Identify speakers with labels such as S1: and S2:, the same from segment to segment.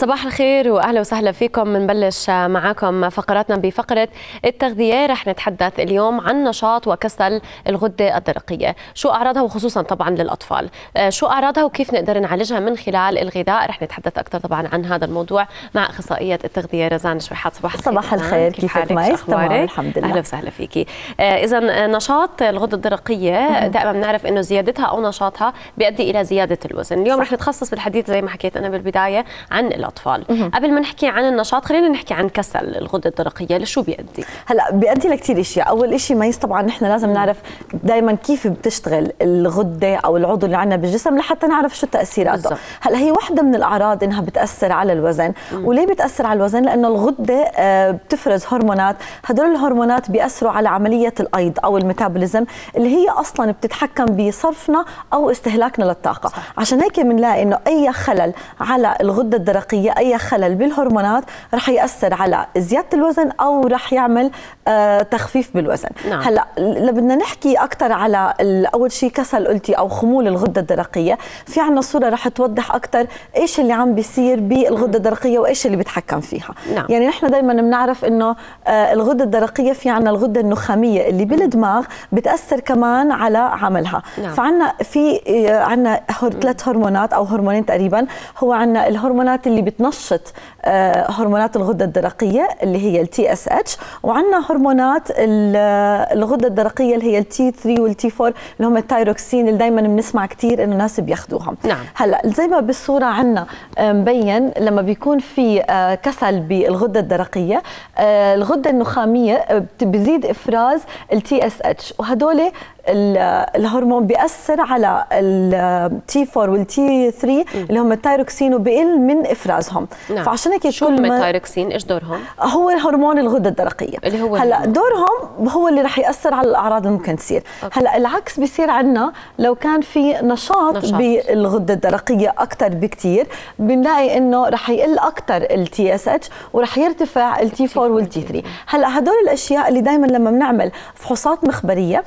S1: صباح الخير وأهلا وسهلا فيكم. بنبلش معكم فقراتنا بفقرة التغذية. رح نتحدث اليوم عن نشاط وكسل الغدة الدرقية، شو أعراضها وخصوصا طبعا للأطفال، شو أعراضها وكيف نقدر نعالجها من خلال الغذاء، رح نتحدث أكثر طبعا عن هذا الموضوع مع أخصائية التغذية رزان شويحات. صباح الخير
S2: صباح الخير. كيف حالك؟ مايس
S1: تمام الحمد لله. أهلا وسهلا فيكي اذا نشاط الغدة الدرقية دائما بنعرف إنه زيادتها أو نشاطها بيؤدي إلى زيادة الوزن، اليوم رح نتخصص بالحديث زي ما حكيت أنا بالبداية عن الأطفال. قبل ما نحكي عن النشاط خلينا نحكي عن كسل الغدة الدرقية. لشو بيؤدي؟
S2: هلا بيؤدي لكثير إشياء. أول شيء ميس طبعا نحن لازم نعرف دائما كيف بتشتغل الغدة أو العضو اللي عندنا بالجسم لحتى نعرف شو تأثيراته. هلا هي وحده من الأعراض إنها بتأثر على الوزن. مم. وليه بتأثر على الوزن؟ لأنه الغدة آه، بتفرز هرمونات. هدول الهرمونات بيأثروا على عملية الأيض أو الميتابوليزم اللي هي أصلا بتتحكم بصرفنا أو استهلاكنا للطاقة. صح. عشان هيك بنلاقي إنه أي خلل على الغدة الدرقية أي خلل بالهرمونات رح يأثر على زيادة الوزن أو رح يعمل آه تخفيف بالوزن. نعم. هلأ بدنا نحكي أكثر على أول شيء كسل قلتي أو خمول الغدة الدرقية. في عنا صورة رح توضح أكثر إيش اللي عم بيصير بالغدة الدرقية وإيش اللي بيتحكم فيها. نعم. يعني نحن دائما بنعرف إنه آه الغدة الدرقية في عنا الغدة النخامية اللي بالدماغ بتأثر كمان على عملها. نعم. فعنا في آه، عنا ثلاث هرمونات أو هرمونين تقريبا. هو عنا الهرمونات اللي بتنشط آه، هرمونات الغدة الدرقية اللي هي ال TSH وعندنا هرمونات الغدة الدرقية اللي هي ال T 3 وال T 4 اللي هم التايروكسين اللي دائما بنسمع كثير انه الناس بياخذوهم نعم. هلأ زي ما بالصورة عندنا آه، مبين لما بيكون في آه، كسل بالغدة الدرقية الغدة النخامية بزيد إفراز ال TSH وهدول الهرمون بيأثر على ال T 4 وال T 3 اللي هم التايروكسين وبقل من إفرازهم.
S1: نعم. فعشان هيك شو هم التايروكسين؟ إيش دورهم؟
S2: هو هرمون الغدة الدرقية.
S1: اللي هو
S2: هلا دورهم هو اللي رح يأثر على الأعراض اللي ممكن تصير. okay. هلا العكس بيصير عندنا لو كان في نشاط, نشاط. بالغدة الدرقية أكثر بكثير بنلاقي إنه رح يقل أكثر ال TSH ورح يرتفع ال T 4 وال T 3 هلا هدول الأشياء اللي دائما لما بنعمل فحوصات مخبرية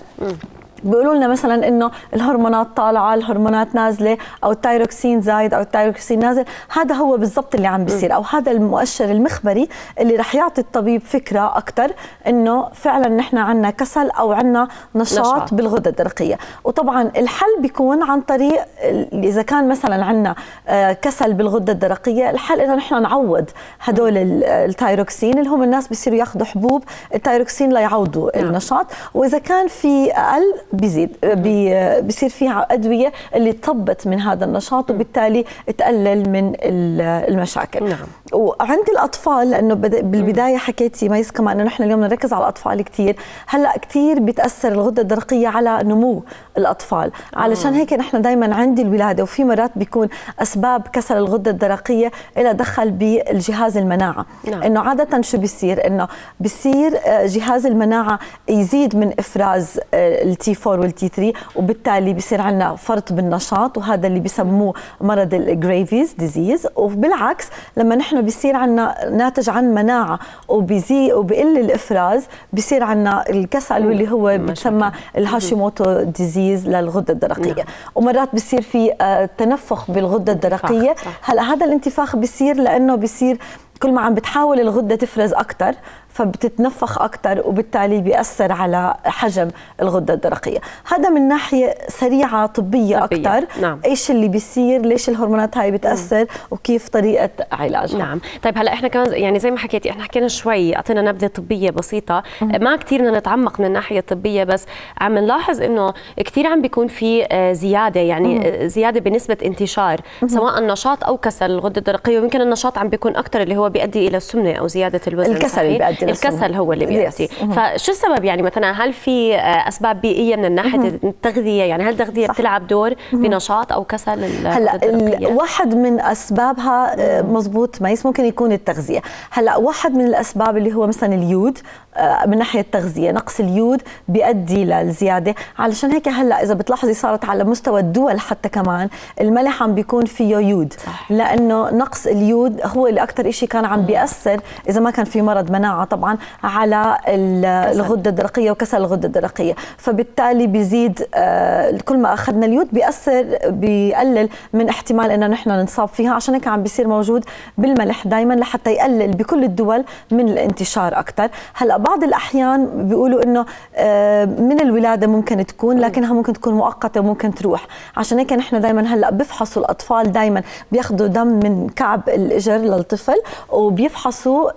S2: بيقولوا لنا مثلا إنه الهرمونات طالعة الهرمونات نازلة أو التايروكسين زايد أو التايروكسين نازل. هذا هو بالضبط اللي عم بيصير. أو هذا المؤشر المخبري اللي رح يعطي الطبيب فكرة أكثر إنه فعلا نحن عندنا كسل أو عندنا نشاط, نشاط. بالغدة الدرقية. وطبعا الحل بيكون عن طريق إذا كان مثلا عندنا آه، كسل بالغدة الدرقية الحل إنه نحن نعوض هدول التايروكسين اللي هم الناس بيصيروا ياخذوا حبوب التايروكسين ليعوضوا نعم. النشاط. وإذا كان في أقل بيزيد بي بيصير فيها أدوية اللي تثبت من هذا النشاط وبالتالي تقلل من المشاكل. نعم. وعند الأطفال لأنه بالبداية حكيتي ميس كمان إنه نحن اليوم نركز على الأطفال كثير هلأ كثير بتأثر الغدة الدرقية على نمو الأطفال. علشان هيك نحن دائما عند الولادة وفي مرات بيكون أسباب كسل الغدة الدرقية لها دخل بالجهاز المناعة. نعم. إنه عادة شو بيصير؟ إنه بيصير آه، جهاز المناعة يزيد من إفراز آه، ال T 4 وال T 3 وبالتالي بيصير عندنا فرط بالنشاط وهذا اللي بيسموه مرض ال Graves' disease وبالعكس لما نحن بيصير عندنا ناتج عن مناعة وبيزي وبقل الإفراز بيصير عندنا الكسل واللي هو بتسمى ال Hashimoto disease للغدة الدرقية. نعم. ومرات بيصير في آه، تنفخ بالغدة الدرقية. هلا هذا الانتفاخ بيصير لأنه بيصير كل ما عم بتحاول الغدة تفرز أكثر فبتتنفخ أكثر وبالتالي بيأثر على حجم الغدة الدرقية هذا من ناحية سريعة طبية, طبية. أكثر نعم. إيش اللي بيصير ليش الهرمونات هاي بتأثر مم. وكيف طريقة علاجها
S1: نعم طيب هلا إحنا كمان يعني زي ما حكيتي إحنا حكينا شوي أعطينا نبذة طبية بسيطة مم. ما كثير بدنا نتعمق من الناحيه الطبيه بس عم نلاحظ إنه كثير عم بيكون في آه، زيادة يعني مم. آه، زيادة بنسبة انتشار مم. سواء نشاط أو كسل الغدة الدرقية ويمكن النشاط عم بيكون أكثر اللي هو بيؤدي إلى السمنة أو زيادة الوزن
S2: الكسل اللي بيؤدي
S1: الكسل هو اللي بيأتي. فشو السبب يعني؟ مثلا هل في آه، أسباب بيئية من ناحية التغذية؟ يعني هل التغذية بتلعب دور بنشاط أو كسل
S2: هلأ واحد من أسبابها آه، مزبوط ميس ممكن يكون التغذية. هلأ واحد من الأسباب اللي هو مثلا اليود آه، من ناحية التغذية نقص اليود بيؤدي للزيادة. علشان هيك هلأ إذا بتلاحظي صارت على مستوى الدول حتى كمان الملح عم بيكون فيه يود. صح. لأنه نقص اليود هو اللي أكثر شيء كان عم بيأثر إذا ما كان في مرض مناعة. طبعا على الغدة الدرقية وكسل الغدة الدرقية. فبالتالي بيزيد آه، كل ما أخذنا اليود بيأثر بيقلل من احتمال إنه نحن ننصاب فيها. عشان هيك عم بيصير موجود بالملح دائما لحتى يقلل بكل الدول من الانتشار أكثر هلأ بعض الأحيان بيقولوا إنه آه، من الولادة ممكن تكون لكنها ممكن تكون مؤقتة وممكن تروح. عشان هيك نحن دائما هلأ بفحصوا الأطفال دائما بياخذوا دم من كعب الإجر للطفل وبيفحصوا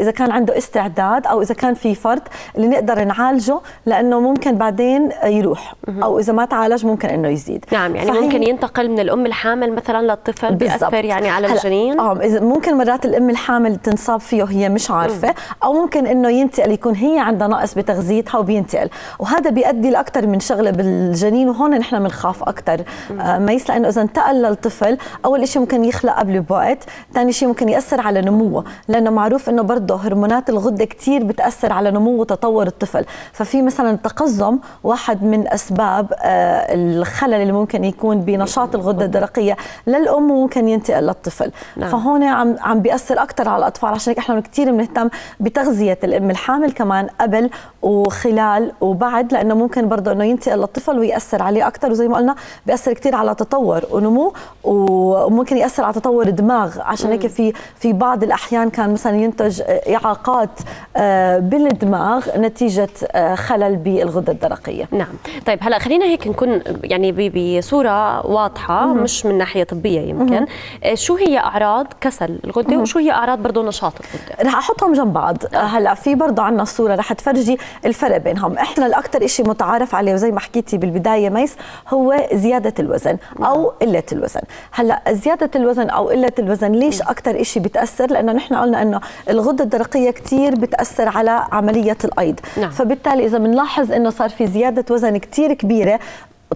S2: إذا كان عنده استعداد أو إذا كان في فرط اللي نقدر نعالجه لأنه ممكن بعدين يروح أو إذا ما تعالج ممكن إنه يزيد.
S1: نعم يعني ممكن ينتقل من الأم الحامل مثلا للطفل بيأثر يعني على الجنين؟
S2: آه إذا ممكن مرات الأم الحامل تنصاب فيه وهي مش عارفة أو ممكن إنه ينتقل يكون هي عندها نقص بتغذيتها وبينتقل. وهذا بيؤدي لاكثر من شغلة بالجنين وهون نحن بنخاف أكثر آه ميس لأنه إذا انتقل للطفل أول شيء ممكن يخلق قبل بوقت ثاني شيء ممكن يأثر على نموه لأنه معروف إنه برضه هرمونات الغدة كثير بتأثر على نمو وتطور الطفل. ففي مثلا التقزم واحد من أسباب آه الخلل اللي ممكن يكون بنشاط الغدة الدرقية للأم وممكن ينتقل للطفل. نعم. فهون عم عم بيأثر أكثر على الأطفال عشان هيك إحنا كثير بنهتم بتغذية الأم الحامل كمان قبل وخلال وبعد لأنه ممكن برضه إنه ينتقل للطفل ويأثر عليه أكثر وزي ما قلنا بيأثر كثير على تطور ونمو وممكن يأثر على تطور الدماغ عشان هيك في في بعض الأحيان كان مثلا ينتج إعاقات آه، بالدماغ نتيجة آه، خلل بالغدة الدرقية.
S1: نعم. طيب هلا خلينا هيك نكون يعني بصورة واضحة مم. مش من ناحية طبية يمكن. مم. آه، شو هي أعراض كسل الغدة مم. وشو هي أعراض برضه نشاط الغدة؟
S2: رح أحطهم جنب بعض. هلا في برضه عندنا الصورة رح تفرجي الفرق بينهم. إحنا الاكثر شيء متعارف عليه وزي ما حكيتي بالبداية ميس هو زيادة الوزن أو نعم. قلة الوزن. هلا زيادة الوزن أو قلة الوزن ليش أكثر شيء بتأثر؟ لأنه نحن قلنا إنه الغدة الدرقية كثير بتأثر على عملية الأيض. نعم. فبالتالي إذا بنلاحظ إنه صار في زيادة وزن كثير كبيرة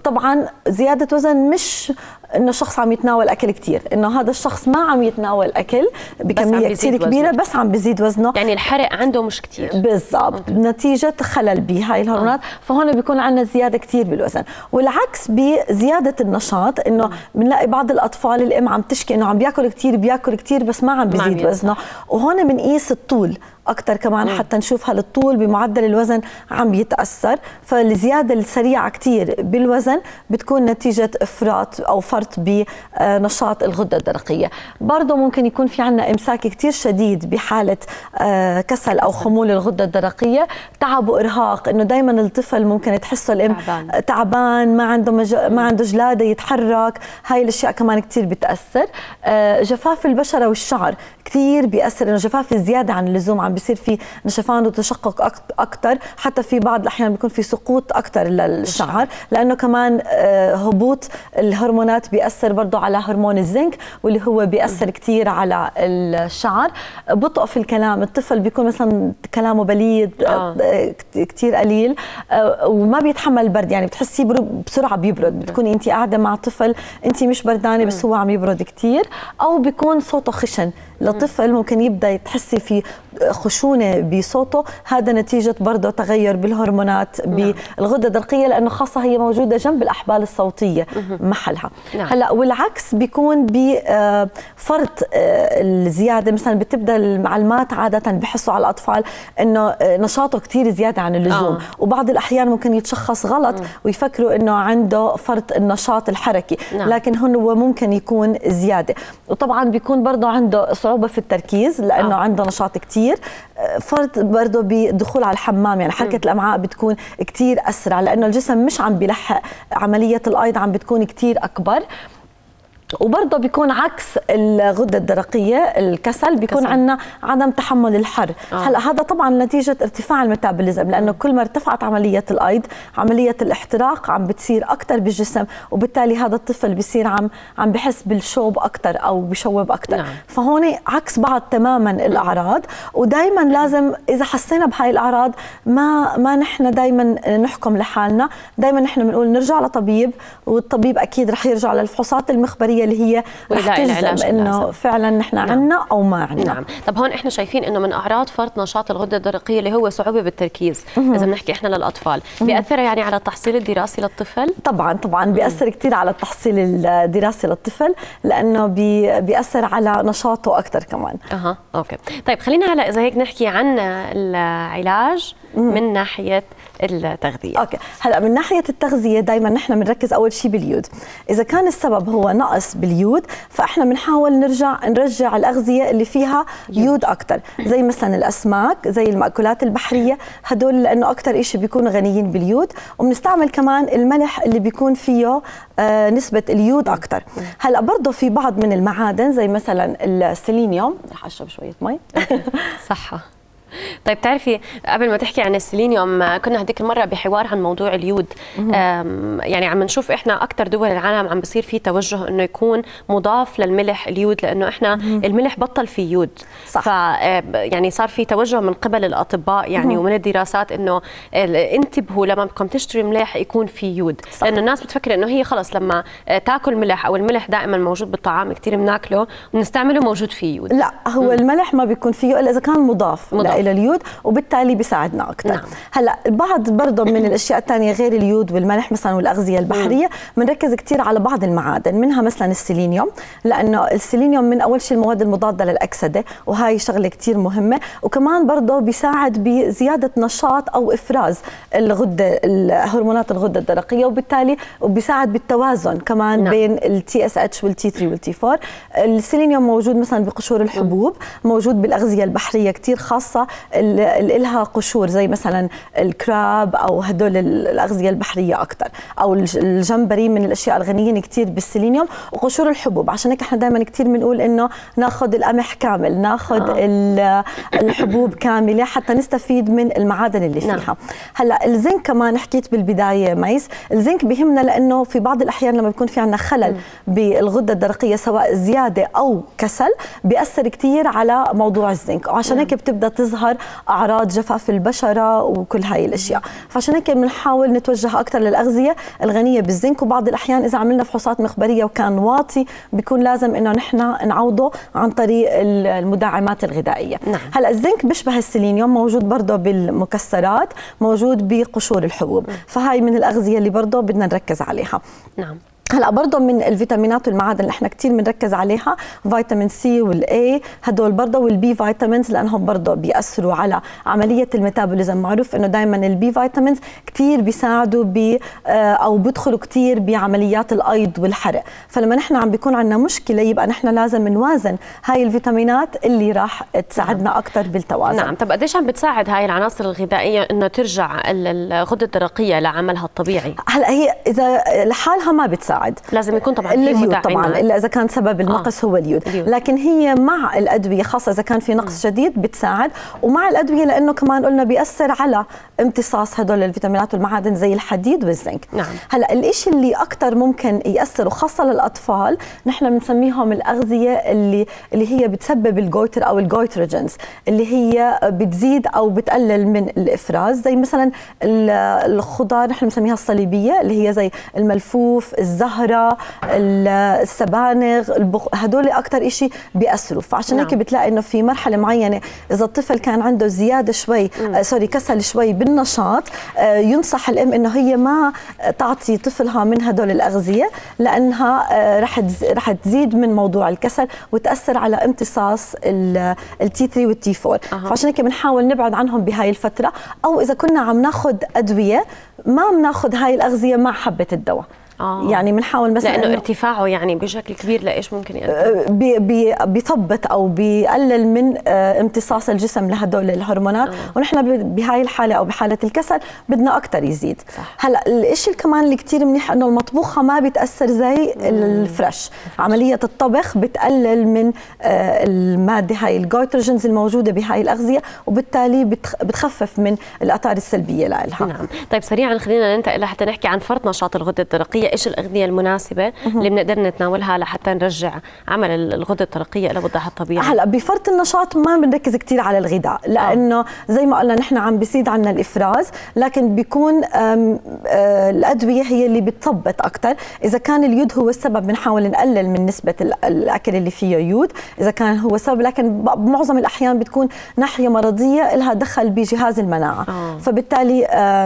S2: طبعا زيادة وزن مش إنه شخص عم يتناول أكل كثير إنه هذا الشخص ما عم يتناول أكل بكمية كثير كبيرة بس عم بيزيد وزنه.
S1: يعني الحرق عنده مش كثير
S2: بالضبط. نتيجة خلل بهاي الهرمونات آه. فهون بيكون عندنا زيادة كثير بالوزن. والعكس بزيادة النشاط إنه بنلاقي بعض الأطفال الأم عم تشكي إنه عم بياكل كثير بياكل كثير بس ما عم بيزيد وزنه. وهون بنقيس الطول. أكثر كمان مم. حتى نشوف هل الطول بمعدل الوزن عم يتأثر. فالزيادة السريعة كثير بالوزن بتكون نتيجة إفراط أو فرط بنشاط الغدة الدرقية. برضه ممكن يكون في عندنا إمساك كثير شديد بحالة آه، كسل أو خمول الغدة الدرقية. تعب وإرهاق إنه دائما الطفل ممكن تحسه الام تعبان, تعبان ما عنده مج... ما عنده جلادة يتحرك. هاي الأشياء كمان كثير بتأثر. آه، جفاف البشرة والشعر كثير بيأثر إنه جفاف زيادة عن اللزوم عم بيصير في نشفان وتشقق أكثر حتى في بعض الأحيان بيكون في سقوط أكثر للشعر. لأنه كمان آه، هبوط الهرمونات بيأثر برضه على هرمون الزنك واللي هو بيأثر كثير على الشعر. بطء في الكلام الطفل بيكون مثلا كلامه بليد آه. آه. كثير قليل وما بيتحمل البرد يعني بتحسي بسرعة بيبرد. بتكوني انت قاعدة مع طفل انت مش بردانة بس هو عم يبرد كثير أو بيكون صوته خشن. لطفل ممكن يبدأ تحسي في خشونة بصوته هذا نتيجة برضه تغير بالهرمونات نعم. بالغدة الدرقية لأنه خاصة هي موجودة جنب الأحبال الصوتية محلها نعم. هلأ والعكس بيكون بفرط آه، الزيادة مثلا بتبدأ المعلمات عادة بحسوا على الأطفال إنه آه، نشاطه كثير زيادة عن اللزوم آه. وبعض الأحيان ممكن يتشخص غلط. ويفكروا إنه عنده فرط النشاط الحركي نعم. لكن هو ممكن يكون زيادة وطبعا بيكون برضه عنده صعوبة في التركيز لأنه آه. عنده نشاط كثير فرط برضه بدخول على الحمام يعني حركة م. الأمعاء بتكون كثير أسرع لأنه الجسم مش عم بيلحق عملية الأيض عم بتكون كثير أكبر وبرضه بيكون عكس الغدة الدرقية الكسل بيكون عندنا عدم تحمل الحر آه. هلأ هذا طبعا نتيجة ارتفاع الميتابوليزم لأنه كل ما ارتفعت عملية الأيض عملية الاحتراق عم بتصير أكثر بالجسم وبالتالي هذا الطفل بيصير عم عم بحس بالشوب أكثر أو بشوب أكثر نعم. فهون عكس بعض تماما الأعراض ودائما لازم إذا حسينا بهاي الأعراض ما ما نحن دائما نحكم لحالنا دائما نحن بنقول نرجع لطبيب والطبيب أكيد رح يرجع للفحوصات المخبرية الدرقيه اللي هي رح تجزم إنه فعلا نحن نعم. عنا أو ما عنا.
S1: نعم. طب هون إحنا شايفين إنه من أعراض فرط نشاط الغدة الدرقية اللي هو صعوبة بالتركيز. إذا بنحكي إحنا للأطفال. بيأثر يعني على التحصيل الدراسي للطفل؟
S2: طبعا طبعا بيأثر كثير على التحصيل الدراسي للطفل لأنه بي بيأثر على نشاطه أكثر كمان.
S1: أها okay. طيب خلينا هلا إذا هيك نحكي عن العلاج من ناحية التغذية.
S2: أوكي. هلا من ناحية التغذية دائما نحن بنركز أول شيء باليود. إذا كان السبب هو نقص باليود فإحنا بنحاول نرجع نرجع الأغذية اللي فيها يود. أكثر زي مثلا الأسماك زي المأكولات البحرية هدول لأنه أكثر شيء بيكونوا غنيين باليود. وبنستعمل كمان الملح اللي بيكون فيه آه نسبة اليود أكثر هلا برضه في بعض من المعادن زي مثلا السيلينيوم رح أشرب شوية مي.
S1: صحة. طيب تعرفي قبل ما تحكي عن السيلينيوم كنا هذيك المرة بحوار عن موضوع اليود يعني عم نشوف إحنا أكثر دول العالم عم بصير في توجه إنه يكون مضاف للملح اليود لأنه إحنا الملح بطل فيه يود صح. ف يعني صار في توجه من قبل الأطباء يعني ومن الدراسات إنه انتبهوا لما بدكم تشتري ملح يكون في يود صح. لأنه الناس بتفكر إنه هي خلص لما تاكل ملح أو الملح دائما موجود بالطعام كثير بناكله بنستعمله موجود فيه يود
S2: لا هو. الملح ما بيكون فيه إلا إذا كان مضاف, مضاف. إلى اليود وبالتالي بيساعدنا أكثر نعم. هلأ بعض برضه من الأشياء الثانية غير اليود والملح مثلا والأغذية البحرية بنركز كثير على بعض المعادن منها مثلا السيلينيوم لأنه السيلينيوم من أول شيء المواد المضادة للأكسدة وهي شغلة كثير مهمة وكمان برضه بيساعد بزيادة نشاط أو إفراز الغدة هرمونات الغدة الدرقية وبالتالي وبيساعد بالتوازن كمان نعم. بين ال TSH وال T 3 وال T 4 السيلينيوم موجود مثلا بقشور الحبوب موجود بالأغذية البحرية كثير خاصة لها قشور زي مثلا ال crab أو هدول الأغذية البحرية أكثر أو الجمبري من الأشياء الغنيين كثير بالسيلينيوم وقشور الحبوب عشان هيك إحنا دائما كثير بنقول إنه ناخذ القمح كامل ناخذ آه. الحبوب كاملة حتى نستفيد من المعادن اللي نعم. فيها نعم. هلأ الزنك كمان حكيت بالبداية ميس الزنك بيهمنا لأنه في بعض الأحيان لما بيكون في عندنا خلل بالغدة الدرقية سواء زيادة أو كسل بيأثر كثير على موضوع الزنك وعشان هيك بتبدأ تظهر أعراض جفاف البشرة وكل هاي الأشياء. فعشان هيك بنحاول نتوجه أكثر للأغذية الغنية بالزنك. وبعض الأحيان إذا عملنا فحوصات مخبرية وكان واطي بيكون لازم إنه نحن نعوضه عن طريق المدعمات الغذائية. نعم. هلأ الزنك بيشبه السيلينيوم موجود برضه بالمكسرات موجود بقشور الحبوب. فهاي من الأغذية اللي برضه بدنا نركز عليها.
S1: نعم.
S2: هلا برضه من الفيتامينات والمعادن اللي إحنا كثير بنركز عليها vitamin C وال E هدول برضه وال B vitamins لأنهم برضه بيأثروا على عملية ال metabolism. معروف إنه دائما ال B vitamins كثير بيساعدوا ب أو بيدخلوا كثير بعمليات الأيض والحرق. فلما نحن عم بيكون عندنا مشكلة يبقى نحن لازم نوازن هاي الفيتامينات اللي راح تساعدنا نعم. أكثر بالتوازن.
S1: نعم. طب قديش عم بتساعد هاي العناصر الغذائية إنه ترجع الغدة الدرقية لعملها الطبيعي؟
S2: هلا هي إذا لحالها ما بتساعد. بتساعد
S1: لازم يكون طبعا في
S2: مدعمات طبعا إلا إذا كان سبب النقص آه. هو اليود. اليود لكن هي مع الأدوية خاصة إذا كان في نقص. شديد بتساعد ومع الأدوية لأنه كمان قلنا بيأثر على امتصاص هدول الفيتامينات والمعادن زي الحديد والزنك
S1: نعم.
S2: هلأ الشيء اللي أكثر ممكن يأثر وخاصة للأطفال نحن بنسميهم الأغذية اللي اللي هي بتسبب ال goiter أو ال goitrogens اللي هي بتزيد أو بتقلل من الإفراز زي مثلا الخضار نحن بنسميها الصليبية اللي هي زي الملفوف الزهرة السبانخ البخ... هدول أكثر شيء بيأثروا فعشان هيك نعم. بتلاقي إنه في مرحلة معينة إذا الطفل كان عنده زيادة شوي آه سوري كسل شوي بالنشاط آه ينصح الأم إنه هي ما تعطي طفلها من هدول الأغذية لأنها آه رح رح تزيد من موضوع الكسل وتأثر على امتصاص التي 3 والتي 4 أه. فعشان هيك بنحاول نبعد عنهم بهاي الفترة أو إذا كنا عم ناخذ أدوية ما بناخذ هاي الأغذية مع حبة الدواء
S1: آه.
S2: يعني بنحاول مثلا
S1: لأنه ارتفاعه يعني بشكل كبير لإيش ممكن
S2: يؤدي؟ بي بيثبط أو بيقلل من آه، امتصاص الجسم لهدول الهرمونات آه. ونحن بهاي الحالة أو بحالة الكسل بدنا أكثر يزيد صح. هلأ الشيء كمان اللي كثير منيح إنه المطبوخة ما بتأثر زي ال fresh عملية الطبخ بتقلل من آه، المادة هاي ال goitrogens الموجودة بهاي الأغذية وبالتالي بتخفف من الأثار السلبية لها
S1: نعم طيب سريعا خلينا ننتقل لحتى نحكي عن فرط نشاط الغدة الدرقية إيش الاغذيه المناسبة اللي بنقدر نتناولها لحتى نرجع عمل الغدة الدرقيه إلى وضعها الطبيعي
S2: هلا بفرط النشاط ما بنركز كثير على الغذاء لأنه زي ما قلنا نحن عم بيزيد عنا الإفراز لكن بيكون آه، الأدوية هي اللي بتثبط أكثر إذا كان اليود هو السبب بنحاول نقلل من نسبة الأكل اللي فيه يود. إذا كان هو سبب لكن بمعظم الأحيان بتكون ناحية مرضية لها دخل بجهاز المناعة. أوه. فبالتالي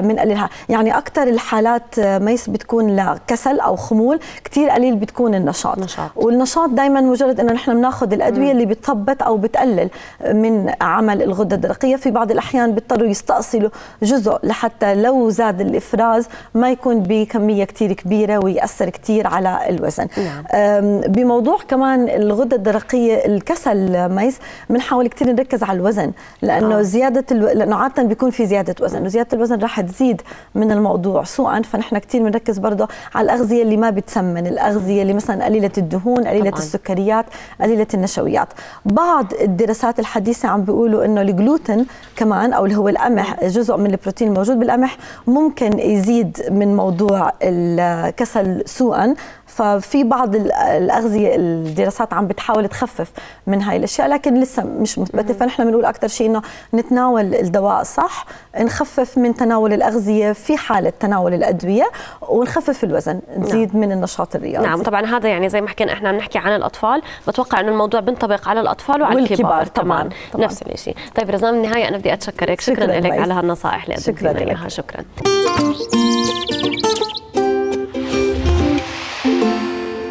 S2: بنقللها. آه، يعني أكثر الحالات آه، ميس بتكون لكسل أو خمول كثير قليل بتكون النشاط نشاط. والنشاط دائما مجرد إنه نحن بناخذ الأدوية اللي بتثبط أو بتقلل من عمل الغدة الدرقية في بعض الأحيان بيضطروا يستأصلوا جزء لحتى لو زاد الإفراز ما يكون بكمية كثير كبيرة ويأثر كثير على الوزن نعم. بموضوع كمان الغدة الدرقية الكسل ميس بنحاول كثير نركز على الوزن لأنه آه. زيادة ألو... لأنه عادة بيكون في زيادة وزن وزيادة الوزن راح تزيد من الموضوع سوءا فنحن كثير بنركز برضه على الأغذية اللي ما بتسمن الأغذية اللي مثلا قليلة الدهون قليلة طبعاً. السكريات قليلة النشويات بعض الدراسات الحديثة عم بيقولوا إنه الجلوتين كمان أو اللي هو القمح جزء من البروتين الموجود بالقمح ممكن يزيد من موضوع الكسل سوءا ففي بعض الأغذية الدراسات عم بتحاول تخفف من هاي الأشياء لكن لسه مش مثبته فنحن بنقول أكثر شيء إنه نتناول الدواء صح نخفف من تناول الأغذية في حالة تناول الأدوية ونخفف الوزن نزيد نعم. من النشاط الرياضي.
S1: نعم طبعا هذا يعني زي ما حكينا إحنا عم نحكي عن الأطفال بتوقع إنه الموضوع بينطبق على الأطفال وعلى الكبار طبعا, طبعا. نفس الشيء طيب رزان النهايه أنا بدي أتشكرك. شكرا, شكرا لك على هالنصائح اللي قدمتينا إياها. شكرا.